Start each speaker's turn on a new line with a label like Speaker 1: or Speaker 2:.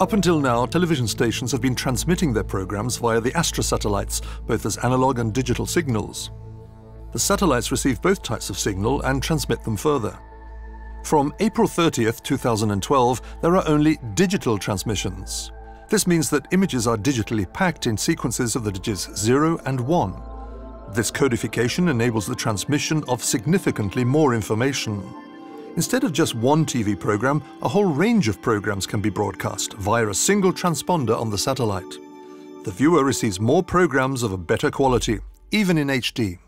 Speaker 1: Up until now, television stations have been transmitting their programs via the Astra satellites, both as analog and digital signals. The satellites receive both types of signal and transmit them further. From April 30th, 2012, there are only digital transmissions. This means that images are digitally packed in sequences of the digits 0 and 1. This codification enables the transmission of significantly more information. Instead of just one TV program, a whole range of programs can be broadcast via a single transponder on the satellite. The viewer receives more programs of a better quality, even in HD.